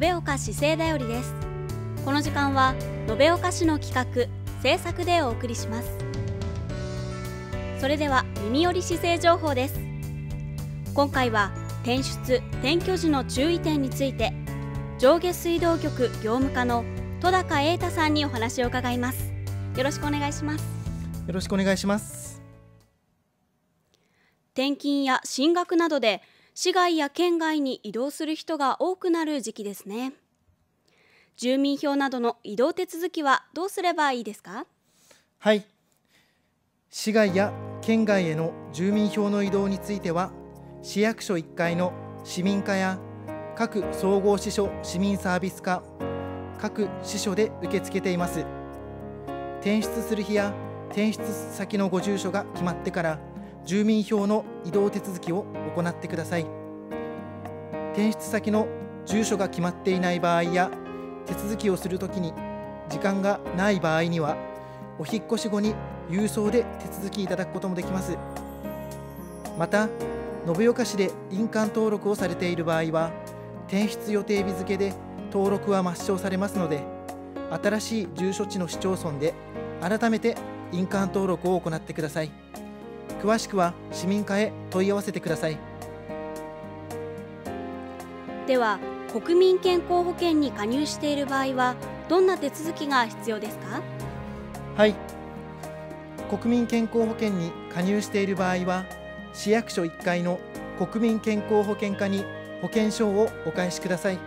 延岡市政だよりです。この時間は延岡市の企画制作でお送りします。それでは耳寄り市政情報です。今回は転出転居時の注意点について上下水道局業務課の戸高瑛太さんにお話を伺います。よろしくお願いします。よろしくお願いします。転勤や進学などで市外や県外に移動する人が多くなる時期ですね。住民票などの移動手続きはどうすればいいですか？はい。市外や県外への住民票の移動については市役所1階の市民課や各総合支所市民サービス課各支所で受け付けています。転出する日や転出先のご住所が決まってから住民票の移動手続きを行ってください。転出先の住所が決まっていない場合や手続きをするときに時間がない場合にはお引越し後に郵送で手続きいただくこともできます。また延岡市で印鑑登録をされている場合は転出予定日付で登録は抹消されますので新しい住所地の市町村で改めて印鑑登録を行ってください。詳しくは市民課へ問い合わせてください。では国民健康保険に加入している場合はどんな手続きが必要ですか？はい。国民健康保険に加入している場合は市役所1階の国民健康保険課に保険証をお返しください。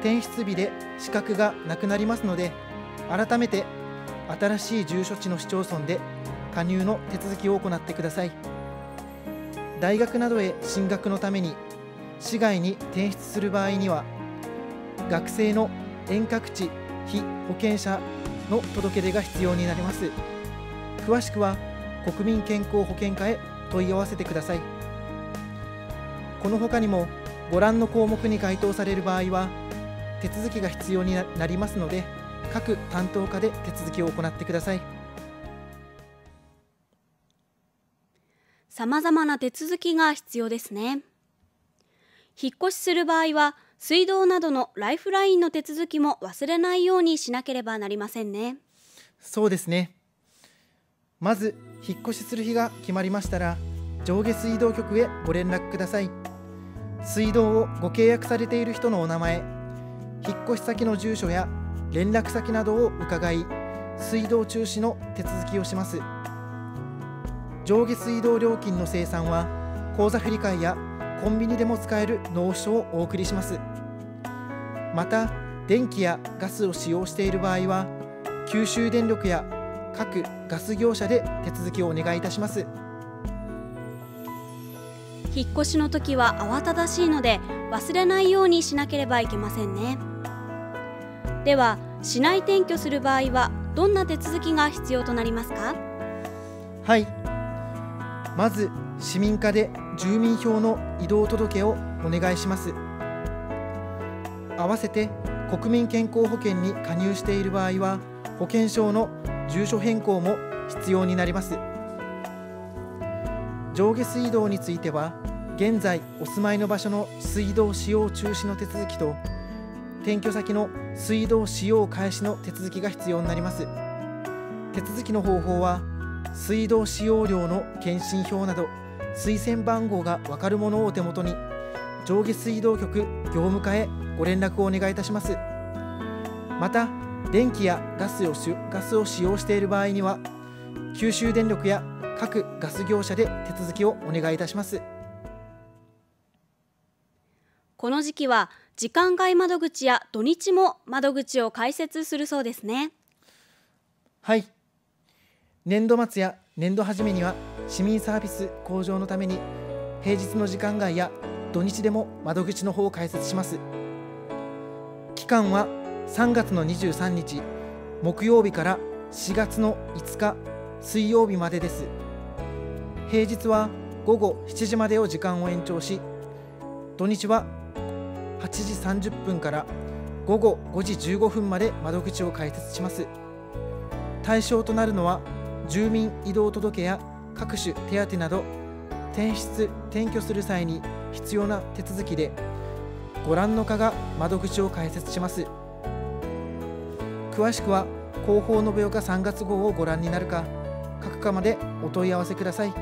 転出日で資格がなくなりますので改めて新しい住所地の市町村で加入の手続きを行ってください。大学などへ進学のために市外に転出する場合には学生の遠隔地非保険者の届け出が必要になります。詳しくは国民健康保険課へ問い合わせてください。この他にもご覧の項目に該当される場合は手続きが必要になりますので各担当課で手続きを行ってください。さまざまな手続きが必要ですね。引っ越しする場合は水道などのライフラインの手続きも忘れないようにしなければなりませんね。そうですね。まず引っ越しする日が決まりましたら上下水道局へご連絡ください。水道をご契約されている人のお名前引っ越し先の住所や連絡先などを伺い水道中止の手続きをします。上下水道料金の生産は口座振替やコンビニでも使える納付書をお送りします。また電気やガスを使用している場合は九州電力や各ガス業者で手続きをお願いいたします。引っ越しの時は慌ただしいので忘れないようにしなければいけませんね。では市内転居する場合はどんな手続きが必要となりますか？はいまず市民課で住民票の移動届をお願いします。合わせて国民健康保険に加入している場合は保険証の住所変更も必要になります。上下水道については現在お住まいの場所の水道使用中止の手続きと転居先の水道使用開始の手続きが必要になります。手続きの方法は水道使用量の検針票など推薦番号が分かるものをお手元に上下水道局業務課へご連絡をお願いいたします。また電気やガスをガスを使用している場合には九州電力や各ガス業者で手続きをお願いいたします。この時期は時間外窓口や土日も窓口を開設するそうですね。はい年度末や年度初めには市民サービス向上のために平日の時間外や土日でも窓口の方を開設します。期間は3月の23日木曜日から4月の5日水曜日までです。平日は午後7時までを時間を延長し土日は8時30分から午後5時15分まで窓口を開設します。対象となるのは住民移動届や各種手当など転出・転居する際に必要な手続きでご覧の課が窓口を開設します。詳しくは広報延岡3月号をご覧になるか各課までお問い合わせください。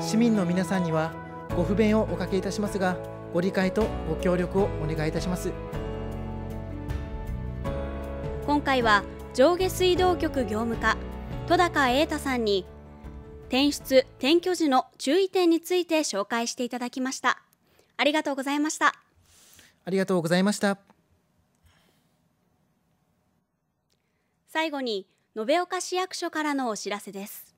市民の皆さんにはご不便をおかけいたしますがご理解とご協力をお願いいたします。今回は上下水道局業務課戸高瑛太さんに転出・転居時の注意点について紹介していただきました。ありがとうございました。ありがとうございました。最後に延岡市役所からのお知らせです。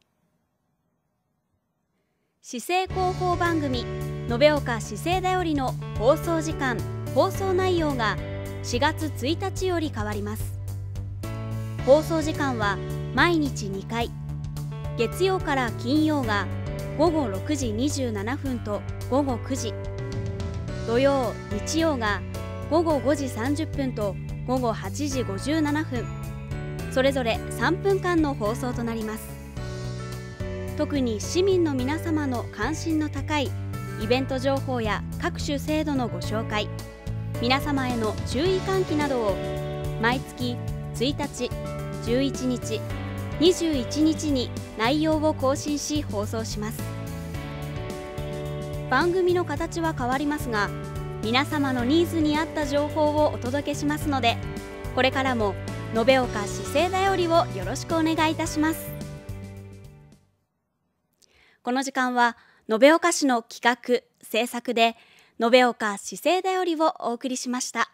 市政広報番組延岡市政だよりの放送時間放送内容が4月1日より変わります放送時間は毎日2回。月曜から金曜が午後6時27分と午後9時。土曜日曜が午後5時30分と午後8時57分。それぞれ3分間の放送となります。特に市民の皆様の関心の高いイベント情報や各種制度のご紹介。皆様への注意喚起などを毎月1日11日21日に内容を更新し放送します。番組の形は変わりますが皆様のニーズに合った情報をお届けしますのでこれからも延岡市政だよりをよろしくお願いいたします。この時間は延岡市の企画制作で延岡市政だよりをお送りしました。